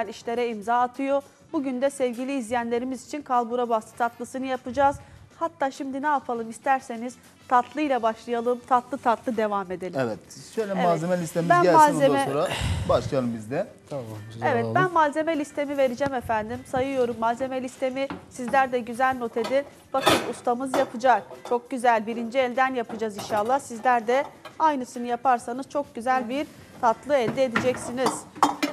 güzel işlere imza atıyor. Bugün de sevgili izleyenlerimiz için kalbura bastı tatlısını yapacağız. Hatta şimdi ne yapalım isterseniz tatlıyla başlayalım, tatlı tatlı devam edelim. Evet. Şöyle Evet. malzeme listemiz Ben gelsin malzeme- ondan sonra başlayalım biz de. Tamam. Evet alalım. ben malzeme listemi vereceğim efendim. Sayıyorum malzeme listemi. Sizler de güzel not edin. Bakın ustamız yapacak. Çok güzel birinci elden yapacağız inşallah. Sizler de aynısını yaparsanız çok güzel bir tatlı elde edeceksiniz.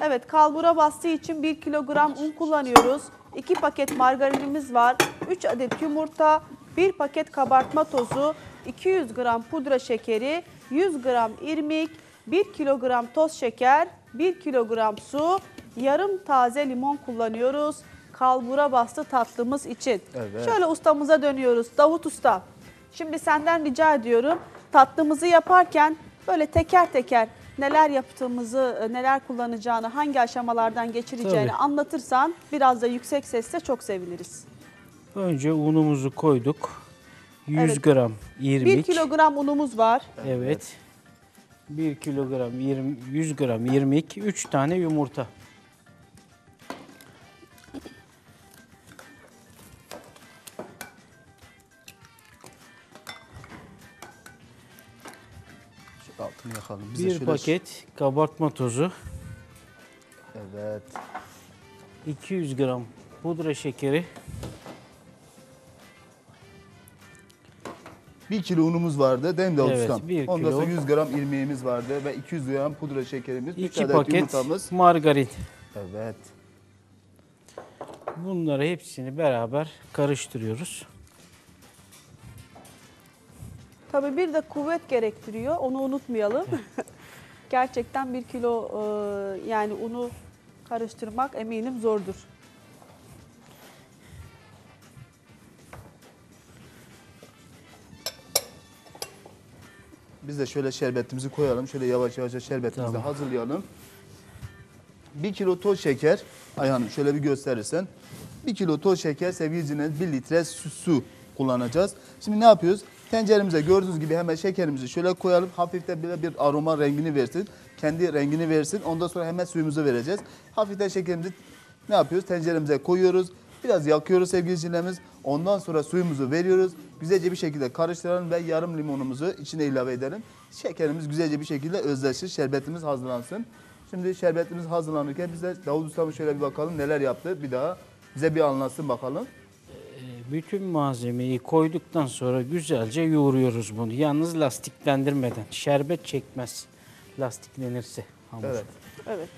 Evet kalbura bastığı için 1 kilogram un kullanıyoruz. 2 paket margarinimiz var. 3 adet yumurta, 1 paket kabartma tozu, 200 gram pudra şekeri, 100 gram irmik, 1 kilogram toz şeker, 1 kilogram su, yarım taze limon kullanıyoruz. Kalbura bastı tatlımız için. Evet. Şöyle ustamıza dönüyoruz. Davut Usta. Şimdi senden rica ediyorum. Tatlımızı yaparken böyle teker teker neler yaptığımızı, e, neler kullanacağını, hangi aşamalardan geçireceğini Tabii. anlatırsan biraz da yüksek sesle çok seviniriz. Önce unumuzu koyduk. 100 Evet. gram 1 irmik. kilogram unumuz var. Evet. 1 kilogram 20, 100 gram irmik, 3 tane yumurta. Altını yakalım. Biz de Bir şöyle- paket kabartma tozu, Evet. 200 gram pudra şekeri, 1 kilo unumuz vardı Davut Evet, Ustam? bir Ondan sonra 100 gram irmiğimiz vardı ve 200 gram pudra şekerimiz, 3 2 adet paket yumurtamız. margarin. Evet. Bunları hepsini beraber karıştırıyoruz. Tabii bir de kuvvet gerektiriyor. Onu unutmayalım. Gerçekten bir kilo e, yani unu karıştırmak eminim zordur. Biz de şöyle şerbetimizi koyalım. Şöyle yavaş yavaş şerbetimizi Tamam. hazırlayalım. 1 kilo toz şeker. Ayhan'ım şöyle bir gösterirsen. 1 kilo toz şeker sevgili izleyicilerimiz 1 litre su, su kullanacağız. Şimdi ne yapıyoruz? Tenceremize gördüğünüz gibi hemen şekerimizi şöyle koyalım. Hafif de bir aroma rengini versin. Kendi rengini versin. Ondan sonra hemen suyumuzu vereceğiz. Hafiften şekerimizi ne yapıyoruz? Tenceremize koyuyoruz. Biraz yakıyoruz sevgili izleyicilerimiz. Ondan sonra suyumuzu veriyoruz. Güzelce bir şekilde karıştıralım ve yarım limonumuzu içine ilave edelim. Şekerimiz güzelce bir şekilde özleşir. Şerbetimiz hazırlansın. Şimdi şerbetimiz hazırlanırken biz de Davut Usta'mız şöyle bir bakalım neler yaptı. Bir daha bize bir anlatsın bakalım. Bütün malzemeyi koyduktan sonra güzelce yoğuruyoruz bunu. Yalnız lastiklendirmeden. Şerbet çekmez lastiklenirse hamur. Evet. Evet.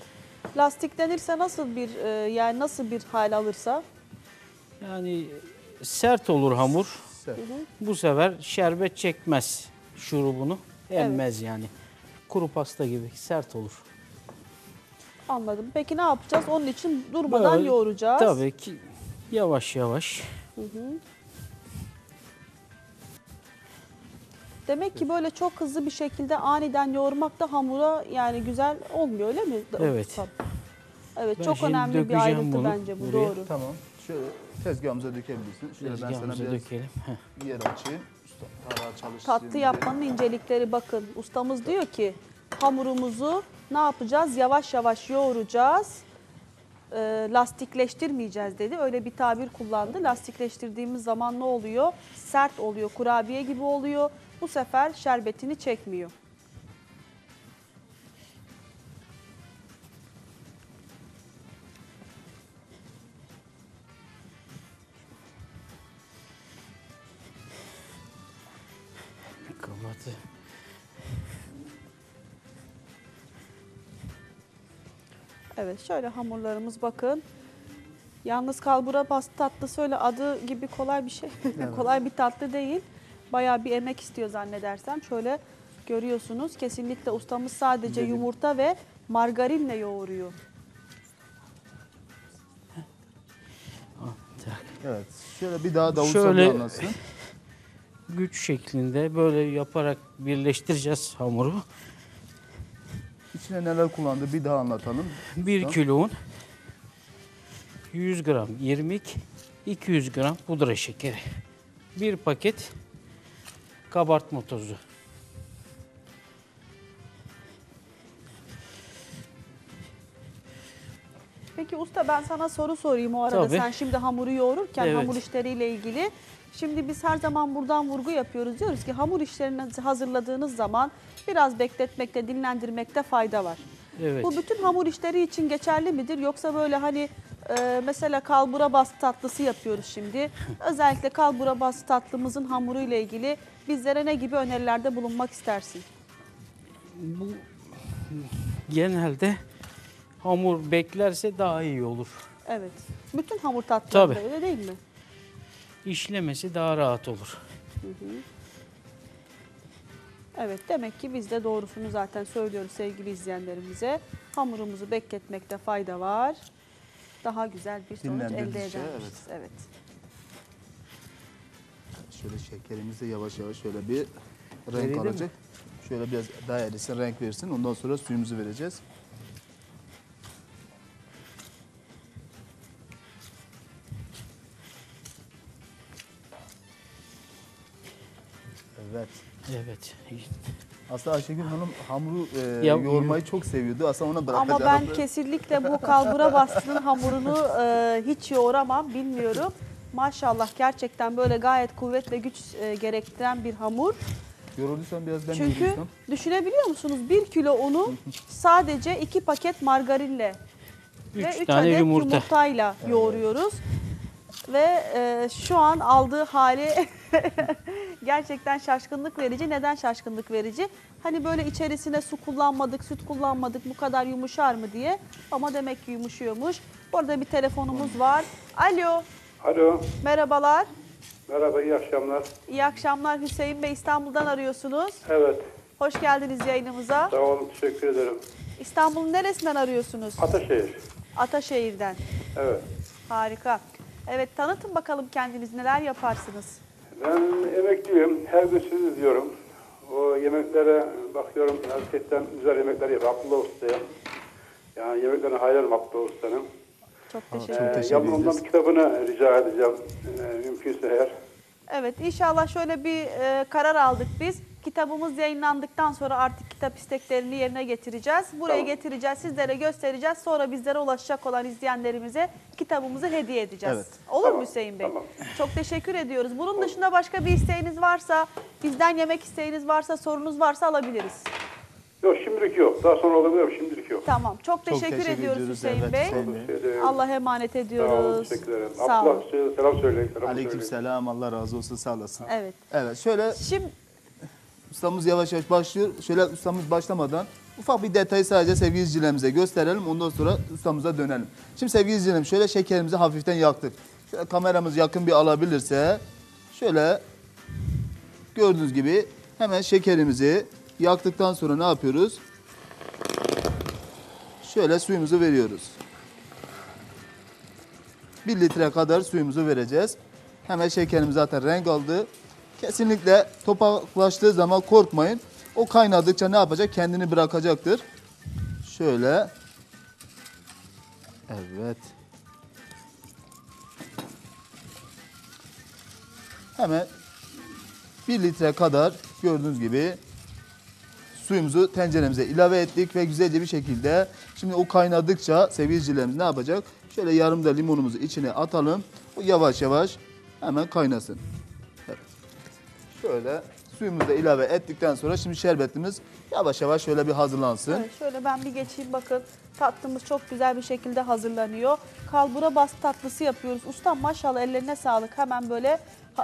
Lastiklenirse nasıl bir e, yani nasıl bir hal alırsa Yani sert olur hamur. Sert. Bu sefer şerbet çekmez şurubunu. Emmez yani. Kuru pasta gibi sert olur. anladım. Peki ne yapacağız? Onun için durmadan Böyle, yoğuracağız. Tabii ki yavaş yavaş. Demek ki böyle çok hızlı bir şekilde aniden yoğurmak da hamura yani güzel olmuyor öyle mi? Evet. Evet Ben çok şimdi önemli bir dökeceğim ayrıntı bunu bence bu buraya. doğru. Tamam. Şöyle tezgahımıza dökebilirsin. Şöyle ben sana Tezgahımıza biraz dökelim. Heh. yer açayım. Usta tarağı çalışsın. Tatlı yapmanın incelikleri bakın. Ustamız diyor ki hamurumuzu ne yapacağız? Yavaş yavaş yoğuracağız. Ee, lastikleştirmeyeceğiz dedi. Öyle bir tabir kullandı. Lastikleştirdiğimiz zaman ne oluyor? Sert oluyor, kurabiye gibi oluyor. Bu sefer şerbetini çekmiyor. Evet şöyle hamurlarımız bakın. Yalnız kalbura pasta tatlısı öyle adı gibi kolay bir şey. kolay bir tatlı değil. Bayağı bir emek istiyor zannedersem. Şöyle görüyorsunuz kesinlikle ustamız sadece Dedim. yumurta ve margarinle yoğuruyor. Evet. Şöyle bir daha Davut Şöyle- Şöyle... anlatsın. Güç şeklinde böyle yaparak birleştireceğiz hamuru. İçine neler kullandı bir daha anlatalım. 1 Usta. kilo un, 100 gram irmik, 200 gram pudra şekeri, 1 paket kabartma tozu. Peki usta ben sana soru sorayım o arada. Tabii. Sen şimdi hamuru yoğururken Evet. hamur işleriyle ilgili. Şimdi biz her zaman buradan vurgu yapıyoruz. Diyoruz ki hamur işlerini hazırladığınız zaman biraz bekletmekte, dinlendirmekte fayda var. Evet. Bu bütün hamur işleri için geçerli midir? Yoksa böyle hani e, mesela kalbura bastı tatlısı yapıyoruz şimdi. Özellikle kalbura bastı tatlımızın hamuruyla ilgili bizlere ne gibi önerilerde bulunmak istersin? Bu genelde hamur beklerse daha iyi olur. Evet. Bütün hamur tatlıları Tabii. öyle değil mi? İşlemesi daha rahat olur. Evet demek ki biz de doğrusunu zaten söylüyoruz sevgili izleyenlerimize. Hamurumuzu bekletmekte fayda var. Daha güzel bir sonuç elde Dinlendirdikçe, edermişiz. Evet. Şöyle şekerimizi yavaş yavaş şöyle bir renk Eridi mi? alacak. Şöyle biraz daha erisin, renk versin. Ondan sonra suyumuzu vereceğiz. Evet. Evet. Aslında Ayşegül Hanım hamuru e, Ya- yoğurmayı çok seviyordu. Aslında ona bırakacağım. Ama ben kesinlikle bu kalbura bastığının hamurunu e, hiç yoğuramam bilmiyorum. Maşallah gerçekten böyle gayet kuvvet ve güç e, gerektiren bir hamur. Yorulduysan biraz ben Çünkü yorursam. düşünebiliyor musunuz? Bir kilo unu sadece iki paket margarinle Üç ve üç tane adet yumurta. yumurtayla yoğuruyoruz. Ve e, şu an aldığı hali gerçekten şaşkınlık verici. Neden şaşkınlık verici? Hani böyle içerisine su kullanmadık, süt kullanmadık bu kadar yumuşar mı diye. Ama demek ki yumuşuyormuş. Bu arada bir telefonumuz var. Alo, Alo, merhabalar. merhaba, iyi akşamlar. İyi akşamlar Hüseyin Bey İstanbul'dan arıyorsunuz. Evet, Hoş geldiniz yayınımıza. sağ olun, teşekkür ederim. İstanbul'un neresinden arıyorsunuz? Ataşehir, Ataşehir'den. evet. Harika. Evet tanıtın bakalım kendiniz neler yaparsınız? Ben emekliyim, her gün sizi izliyorum. O yemeklere bakıyorum, gerçekten güzel yemekler yapıyor. Abdullah Usta'ya. Yani yemeklerine hayranım Abdullah Usta'nın. Çok teşekkür ederim. ederiz. bir kitabını rica edeceğim, e, mümkünse eğer. Evet inşallah şöyle bir e, karar aldık biz. Kitabımız yayınlandıktan sonra artık kitap isteklerini yerine getireceğiz. Buraya Tamam. getireceğiz, sizlere göstereceğiz. Sonra bizlere ulaşacak olan izleyenlerimize kitabımızı hediye edeceğiz. Evet. Olur Tamam, mu Hüseyin Bey? tamam. Çok teşekkür ediyoruz. Bunun dışında başka bir isteğiniz varsa, bizden yemek isteğiniz varsa, sorunuz varsa alabiliriz. Yok şimdilik yok, daha sonra olabilir şimdilik yok. Tamam. Çok teşekkür, teşekkür ediyoruz ediyoruz. Hüseyin Evet, Bey. Hüseyin. Allah'a emanet Sağ olun, ediyoruz. teşekkür ederim. Sağ olun. Selam söyleyin. Selam Aleyküm söyleyin. selam. Allah razı olsun. Sağ olasın. Evet. Evet şöyle Şimdi ustamız yavaş yavaş başlıyor. Şöyle ustamız başlamadan ufak bir detayı sadece sevgili izleyicilerimize gösterelim. Ondan sonra ustamıza dönelim. Şimdi sevgili izleyicilerim şöyle şekerimizi hafiften yaktık. Şöyle kameramız yakın bir alabilirse şöyle gördüğünüz gibi hemen şekerimizi yaktıktan sonra ne yapıyoruz? Şöyle suyumuzu veriyoruz. 1 litre kadar suyumuzu vereceğiz. Hemen şekerimiz zaten renk aldı. Kesinlikle topaklaştığı zaman korkmayın. O kaynadıkça ne yapacak? Kendini bırakacaktır. Şöyle. Evet. Hemen 1 litre kadar gördüğünüz gibi suyumuzu tenceremize ilave ettik ve güzelce bir şekilde şimdi o kaynadıkça sevgilicilerimiz ne yapacak? Şöyle yarım da limonumuzu içine atalım. O yavaş yavaş hemen kaynasın. Şöyle suyumuzu da ilave ettikten sonra şimdi şerbetimiz yavaş yavaş şöyle bir hazırlansın. Evet, şöyle ben bir geçeyim bakın. Tatlımız çok güzel bir şekilde hazırlanıyor. Kalbura bastı tatlısı yapıyoruz. Ustam maşallah ellerine sağlık. Hemen böyle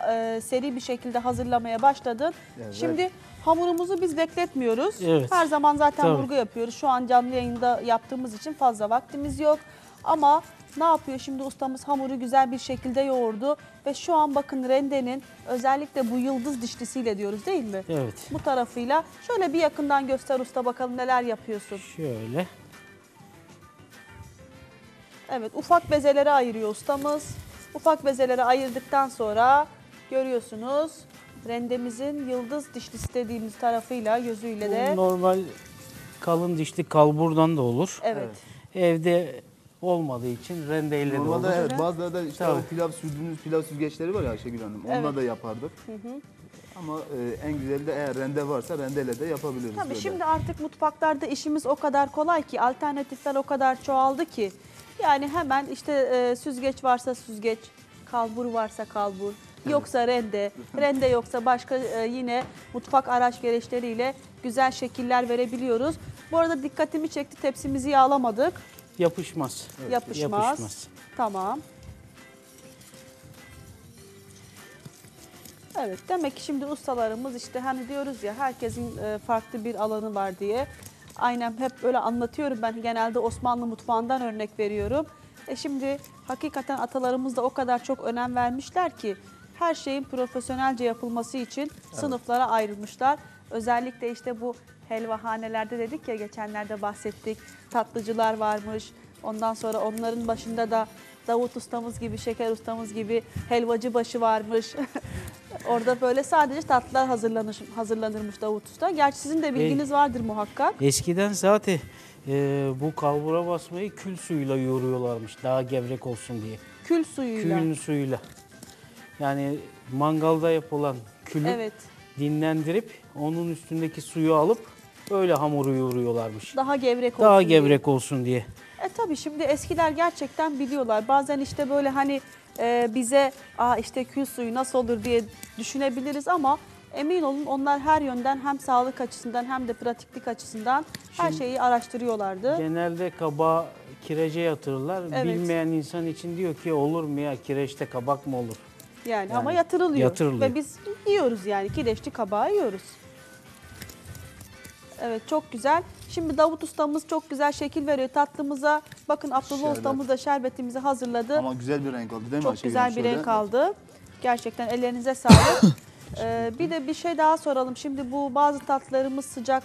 e, seri bir şekilde hazırlamaya başladın. Evet. Şimdi hamurumuzu biz bekletmiyoruz. Evet. Her zaman zaten Tabii. vurgu yapıyoruz. Şu an canlı yayında yaptığımız için fazla vaktimiz yok. Ama ne yapıyor şimdi ustamız hamuru güzel bir şekilde yoğurdu ve şu an bakın rendenin özellikle bu yıldız dişlisiyle diyoruz değil mi? Evet. Bu tarafıyla şöyle bir yakından göster usta bakalım neler yapıyorsun. Şöyle. Evet ufak bezelere ayırıyor ustamız. Ufak bezelere ayırdıktan sonra görüyorsunuz rendemizin yıldız dişlisi dediğimiz tarafıyla gözüyle de. Bu normal kalın dişli kalburdan da olur. Evet. Evde olmadığı için rendeyle de olur. Normalde evet bazıları da işte Tabii. o pilav sürdüğümüz pilav süzgeçleri var ya Ayşegül Hanım. Onunla Evet. da yapardık. Ama e, en güzeli de eğer rende varsa rendeyle de yapabiliriz. Tabii böyle. şimdi artık mutfaklarda işimiz o kadar kolay ki alternatifler o kadar çoğaldı ki Yani hemen işte e, süzgeç varsa süzgeç, kalbur varsa kalbur, yoksa rende, rende yoksa başka e, yine mutfak araç gereçleriyle güzel şekiller verebiliyoruz. Bu arada dikkatimi çekti tepsimizi yağlamadık. Yapışmaz. Yapışmaz. Yapışmaz. Tamam. Evet demek ki şimdi ustalarımız işte hani diyoruz ya herkesin e, farklı bir alanı var diye. Aynen hep böyle anlatıyorum ben genelde Osmanlı mutfağından örnek veriyorum. E şimdi hakikaten atalarımız da o kadar çok önem vermişler ki her şeyin profesyonelce yapılması için sınıflara ayrılmışlar. Özellikle işte bu helvahanelerde dedik ya geçenlerde bahsettik. Tatlıcılar varmış. Ondan sonra onların başında da Davut ustamız gibi, şeker ustamız gibi helvacı başı varmış. Orada böyle sadece tatlılar hazırlanır, hazırlanırmış Davut Usta. Gerçi sizin de bilginiz vardır muhakkak. Eskiden zaten e, bu kalbura basmayı kül suyuyla yoğuruyorlarmış daha gevrek olsun diye. Kül suyuyla. Külün suyuyla. Yani mangalda yapılan külü Evet. dinlendirip onun üstündeki suyu alıp öyle hamuru yoğuruyorlarmış. Daha gevrek olsun Daha diye. gevrek olsun diye. E tabii şimdi eskiler gerçekten biliyorlar. Bazen işte böyle hani e, bize Aa işte kül suyu nasıl olur diye düşünebiliriz ama emin olun onlar her yönden hem sağlık açısından hem de pratiklik açısından her Şimdi- şeyi araştırıyorlardı. Genelde kabağı kirece yatırırlar. Evet. Bilmeyen insan için diyor ki olur mu ya kireçte kabak mı olur? Yani, Yani ama yatırılıyor. yatırılıyor. Ve biz yiyoruz yani kireçli kabağı yiyoruz. Evet çok güzel. Şimdi Davut ustamız çok güzel şekil veriyor tatlımıza. Bakın Abdullah Şerbet. ustamız da şerbetimizi hazırladı. Ama güzel bir renk oldu değil mi Çok Ayşegül güzel bir Şöyle. renk aldı. Gerçekten ellerinize sağlık. Ee, bir de bir şey daha soralım. Şimdi bu bazı tatlılarımız sıcak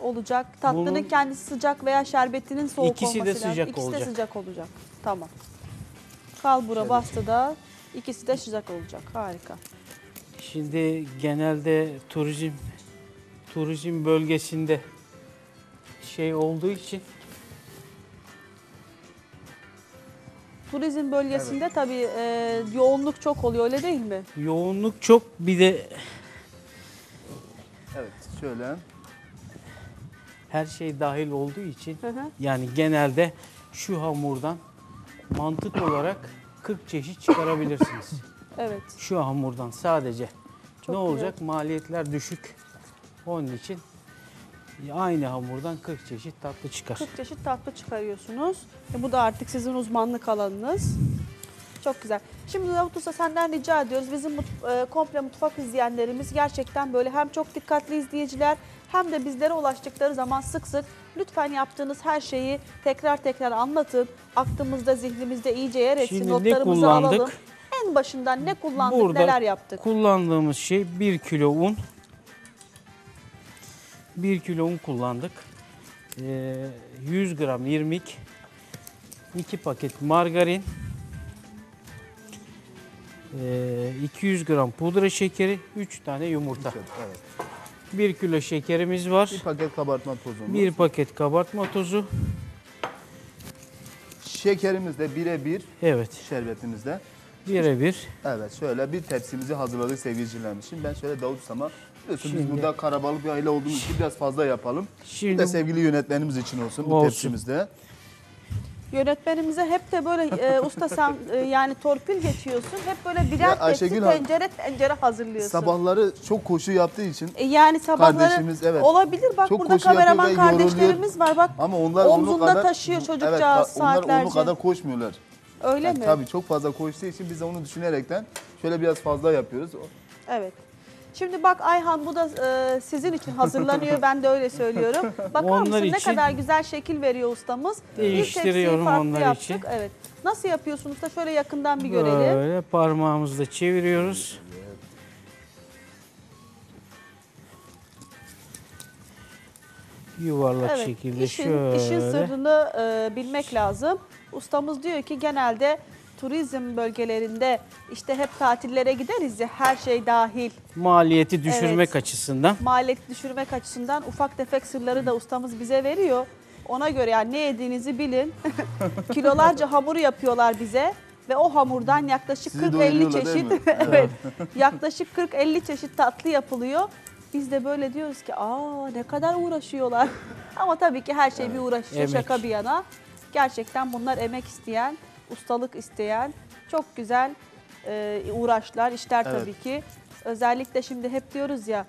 olacak. Tatlının Bunun- kendisi sıcak veya şerbetinin soğuk İkisi de olması lazım. sıcak İkisi olacak. de sıcak olacak. Tamam. Kalbura Şerbet. bastı da ikisi de sıcak olacak. Harika. Şimdi genelde turizm turizm bölgesinde şey olduğu için Turizm bölgesinde tabii e, yoğunluk çok oluyor öyle değil mi? yoğunluk çok bir de Evet şöyle. her şey dahil olduğu için Hı hı. yani genelde şu hamurdan mantık olarak 40 çeşit çıkarabilirsiniz. Evet. Şu hamurdan sadece. Çok ne güzel. olacak? Maliyetler düşük. Onun için aynı hamurdan 40 çeşit tatlı çıkar. 40 çeşit tatlı çıkarıyorsunuz. E, bu da artık sizin uzmanlık alanınız. Çok güzel. Şimdi Davut Usta senden rica ediyoruz. Bizim e, komple mutfak izleyenlerimiz gerçekten böyle hem çok dikkatli izleyiciler hem de bizlere ulaştıkları zaman sık sık lütfen yaptığınız her şeyi tekrar tekrar anlatın. Aklımızda, zihnimizde iyice yer etsin. Şimdi Notlarımızı alalım. En başından ne kullandık, Burada neler yaptık? kullandığımız şey 1 kilo un. 1 kilo un kullandık. Ee, 100 gram irmik. 2 paket margarin. ee, 200 gram pudra şekeri, 3 tane yumurta. Evet. 1 kilo şekerimiz var. Bir paket kabartma tozumuz. 1 paket kabartma tozu. Şekerimiz de birebir Evet, şerbetimizde. birebir. Evet şöyle bir tepsimizi hazırladık sevgilicilerimiz. Şimdi ben şöyle Davut Sama biliyorsun biz Şimdi- burada karabalık bir aile olduğumuz için biraz fazla yapalım. Şimdi da sevgili yönetmenimiz için olsun bu Olsun. tepsimizde. Yönetmenimize hep de böyle e, usta sen e, yani torpil geçiyorsun. Hep böyle birer Ya tepsi Ayşegül Hanım, tencere tencere hazırlıyorsun. Sabahları çok koşu yaptığı için E yani sabahları Kardeşimiz, evet. olabilir. Bak Çok burada koşu yapıyor kameraman ve yoruluyor. kardeşlerimiz var. Bak ama onlar onun Omzunda kadar taşıyor çocukcağız evet, onlar saatlerce. onun kadar koşmuyorlar. öyle Yani mi? Tabii çok fazla koştuğu için biz de onu düşünerekten şöyle biraz fazla yapıyoruz. Evet. Şimdi bak Ayhan bu da e, sizin için hazırlanıyor. ben de öyle söylüyorum. Bakar Onlar mısın ne için kadar güzel şekil veriyor ustamız. Tepsiyi Değiştiriyorum farklı onlar yaptık. için. Evet. Nasıl yapıyorsunuz da şöyle yakından bir görelim. Böyle parmağımızla çeviriyoruz. Yuvarlak Evet, şekilde işin, şöyle. işin sırrını e, bilmek lazım. Ustamız diyor ki genelde turizm bölgelerinde işte hep tatillere gideriz ya her şey dahil. maliyeti düşürmek Evet. açısından. Maliyet düşürmek açısından ufak tefek sırları da ustamız bize veriyor. Ona göre yani ne yediğinizi bilin. Kilolarca hamur yapıyorlar bize ve o hamurdan yaklaşık Sizi 40-50 doyuruyorlar değil çeşit evet. yaklaşık 40-50 çeşit tatlı yapılıyor. Biz de böyle diyoruz ki aa ne kadar uğraşıyorlar. Ama tabii ki her şey bir uğraş Emek. şaka bir yana. Gerçekten bunlar emek isteyen, ustalık isteyen çok güzel e, uğraşlar, işler Evet. tabii ki. Özellikle şimdi hep diyoruz ya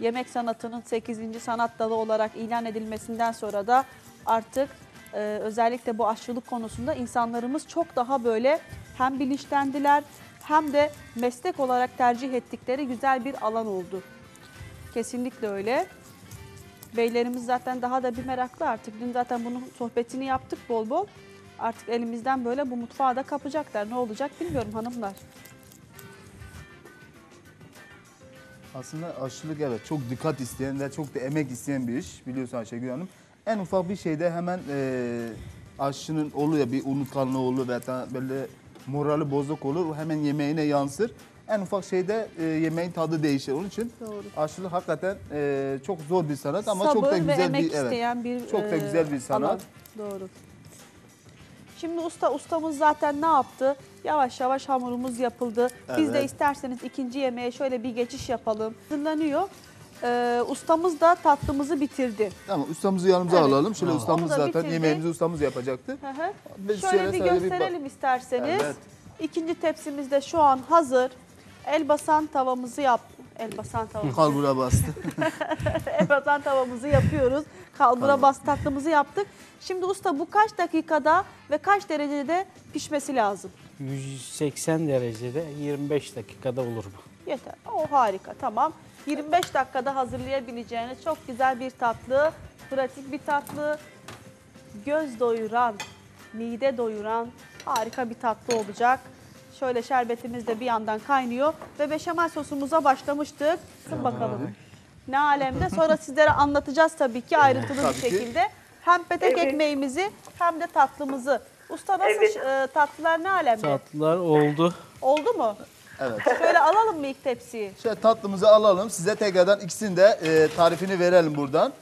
yemek sanatının 8. sanat dalı olarak ilan edilmesinden sonra da artık e, özellikle bu aşçılık konusunda insanlarımız çok daha böyle hem bilinçlendiler hem de meslek olarak tercih ettikleri güzel bir alan oldu. Kesinlikle öyle. Beylerimiz zaten daha da bir meraklı artık. Dün zaten bunun sohbetini yaptık bol bol. Artık elimizden böyle bu mutfağı da kapacaklar. Ne olacak bilmiyorum hanımlar. Aslında aşçılık evet çok dikkat isteyen ve çok da emek isteyen bir iş biliyorsun Ayşegül Hanım. En ufak bir şeyde hemen e, aşçının olur ya bir unutkanlığı olur veya da böyle morali bozuk olur. Hemen yemeğine yansır. En ufak şeyde e, yemeğin tadı değişir. Onun için Doğru. aşçılık hakikaten e, çok zor bir sanat ama Sabır çok da ve güzel emek bir evet. isteyen bir Çok da e, güzel bir sanat. alan. Doğru. Şimdi usta ustamız zaten ne yaptı? Yavaş yavaş hamurumuz yapıldı. Biz de Evet. isterseniz ikinci yemeğe şöyle bir geçiş yapalım. Hazırlanıyor. Ee, ustamız da tatlımızı bitirdi. Tamam ustamızı yanımıza Evet. alalım. Şöyle Tamam. ustamız Onu da zaten bitirdi. yemeğimizi ustamız yapacaktı. Hı hı. Biz Şöyle bir sadece gösterelim isterseniz. Evet. İkinci tepsimiz de şu an hazır. El basan tavamızı yap. El basan tavamızı. Kalbura bastı. El basan tavamızı yapıyoruz. Kalbura bas tatlımızı yaptık. Şimdi usta bu kaç dakikada ve kaç derecede pişmesi lazım? 180 derecede 25 dakikada olur bu. Yeter. O harika tamam. 25 dakikada hazırlayabileceğiniz çok güzel bir tatlı, pratik bir tatlı, göz doyuran, mide doyuran harika bir tatlı olacak. Şöyle şerbetimiz de bir yandan kaynıyor ve beşamel sosumuza başlamıştık. Sın bakalım. Ne alemde. Sonra sizlere anlatacağız tabii ki ayrıntılı Tabii bir ki. şekilde. Hem petek Evet. ekmeğimizi hem de tatlımızı. Usta nasıl Evet. e, tatlılar ne alemde? Tatlılar oldu. Oldu mu? Evet. Şöyle alalım mı ilk tepsiyi? Şöyle tatlımızı alalım. Size tekrardan ikisinin de e, tarifini verelim buradan.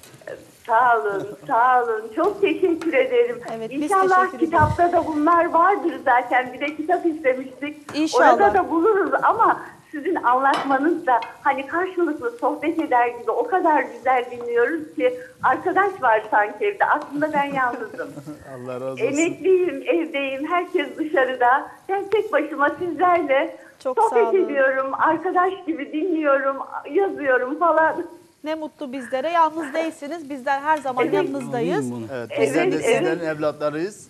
Sağ olun, sağ olun. Çok teşekkür ederim. Evet, biz İnşallah teşekkür ederiz. kitapta da bunlar vardır zaten. Bir de kitap istemiştik. İnşallah. Orada da buluruz ama sizin anlatmanız da hani karşılıklı sohbet eder gibi o kadar güzel dinliyoruz ki arkadaş var sanki evde. Aslında ben yalnızım. Allah razı olsun. Emekliyim, evdeyim. Herkes dışarıda. Ben tek başıma sizlerle Çok sağ sohbet olun. ediyorum. Arkadaş gibi dinliyorum, yazıyorum falan. Ne mutlu bizlere. Yalnız değilsiniz. Bizler her zaman Evet. yanınızdayız. Evet, bizler Evet, de evet. sizlerin evlatlarıyız.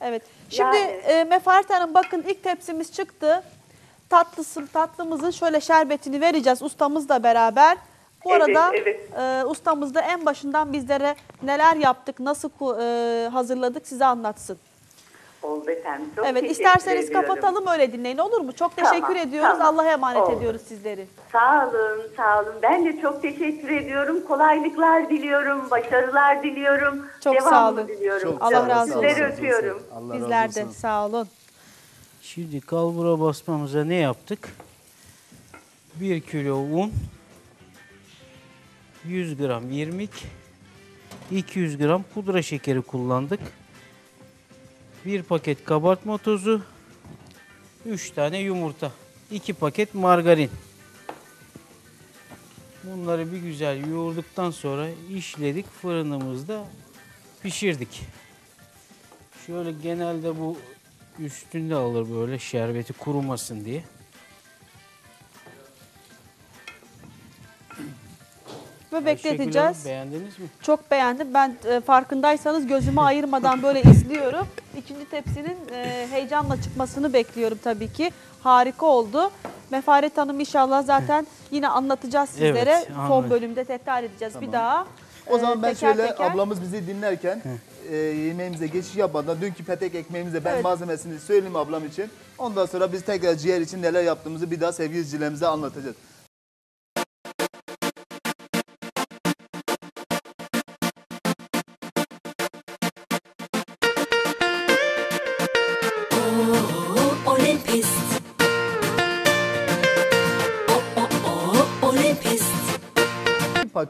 Evet. Şimdi Yani. e, Mefaret Hanım bakın ilk tepsimiz çıktı. Tatlısı, tatlımızın şöyle şerbetini vereceğiz ustamızla beraber. Bu Evet, arada evet. e, ustamız da en başından bizlere neler yaptık, nasıl ku- e, hazırladık size anlatsın. Oldu efendim. Çok evet teşekkür isterseniz ediyorum. kapatalım öyle dinleyin olur mu? Çok Tamam, teşekkür ediyoruz. tamam. Allah'a emanet Oldu. ediyoruz sizleri. Sağ olun, sağ olun. Ben de çok teşekkür ediyorum. Kolaylıklar diliyorum, başarılar diliyorum. Çok devamını sağ olun. diliyorum. Çok Allah sağ olun, razı sağ olsun. Sizleri öpüyorum. Allah Bizler de sağ olun. Şimdi kalbura basmamıza ne yaptık? 1 kilo un, 100 gram irmik, 200 gram pudra şekeri kullandık. 1 paket kabartma tozu, 3 tane yumurta, 2 paket margarin. Bunları bir güzel yoğurduktan sonra işledik fırınımızda pişirdik. Şöyle genelde bu üstünde alır böyle şerbeti kurumasın diye. Ve bekleteceğiz. Beğendiniz mi? Çok beğendim. Ben e, farkındaysanız gözümü ayırmadan böyle izliyorum. İkinci tepsinin e, heyecanla çıkmasını bekliyorum tabii ki. Harika oldu. Mefaret Hanım inşallah zaten yine anlatacağız sizlere. Evet, Son anladım. bölümde tekrar edeceğiz bir daha. O E, zaman ben teker şöyle teker. ablamız bizi dinlerken e, yemeğimize geçiş yapmadan dünkü petek ekmeğimize ben Evet. malzemesini söyleyeyim ablam için. Ondan sonra biz tekrar ciğer için neler yaptığımızı bir daha sevgili izleyicilerimize anlatacağız.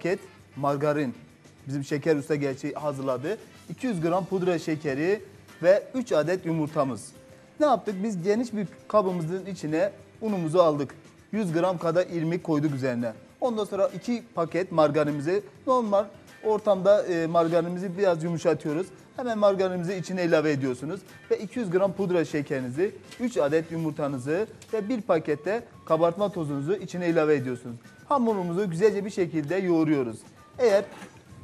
Paket margarin bizim şeker usta gerçeği hazırladı. 200 gram pudra şekeri ve 3 adet yumurtamız. Ne yaptık? Biz geniş bir kabımızın içine unumuzu aldık. 100 gram kadar irmik koyduk üzerine. Ondan sonra 2 paket margarinimizi normal Ortamda e, margarinimizi biraz yumuşatıyoruz. Hemen margarinimizi içine ilave ediyorsunuz. Ve 200 gram pudra şekerinizi, 3 adet yumurtanızı ve bir pakette kabartma tozunuzu içine ilave ediyorsunuz. Hamurumuzu güzelce bir şekilde yoğuruyoruz. Eğer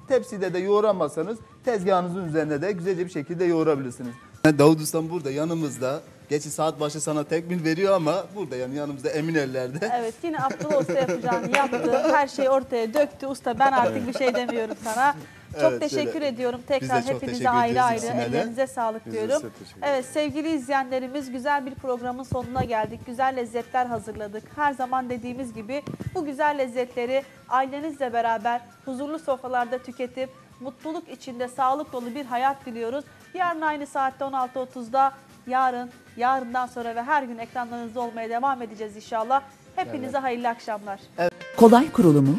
tepside de yoğuramazsanız tezgahınızın üzerinde de güzelce bir şekilde yoğurabilirsiniz. Davut Ustam burada yanımızda. Geçi saat başı sana tekmil veriyor ama burada yani yanımızda emin ellerde. Evet yine Abdullah Usta yapacağını yaptı. Her şeyi ortaya döktü. Usta ben artık bir şey demiyorum sana. Çok Evet, teşekkür şöyle. ediyorum. Tekrar hepinize ayrı ayrı ellerinize sağlık Biz diyorum. Evet sevgili izleyenlerimiz güzel bir programın sonuna geldik. Güzel lezzetler hazırladık. Her zaman dediğimiz gibi bu güzel lezzetleri ailenizle beraber huzurlu sofralarda tüketip mutluluk içinde sağlık dolu bir hayat diliyoruz. Yarın aynı saatte 16.30'da yarın, yarından sonra ve her gün ekranlarınızda olmaya devam edeceğiz inşallah. Hepinize hayırlı akşamlar. kolay kurulumu,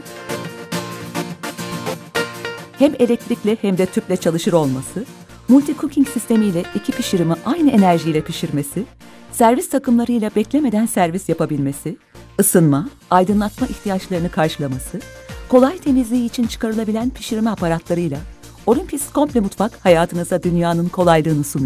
hem elektrikli hem de tüple çalışır olması, multi cooking sistemiyle iki pişirimi aynı enerjiyle pişirmesi, servis takımlarıyla beklemeden servis yapabilmesi, ısınma, aydınlatma ihtiyaçlarını karşılaması, kolay temizliği için çıkarılabilen pişirme aparatlarıyla Olympus Komple Mutfak hayatınıza dünyanın kolaylığını sunuyor.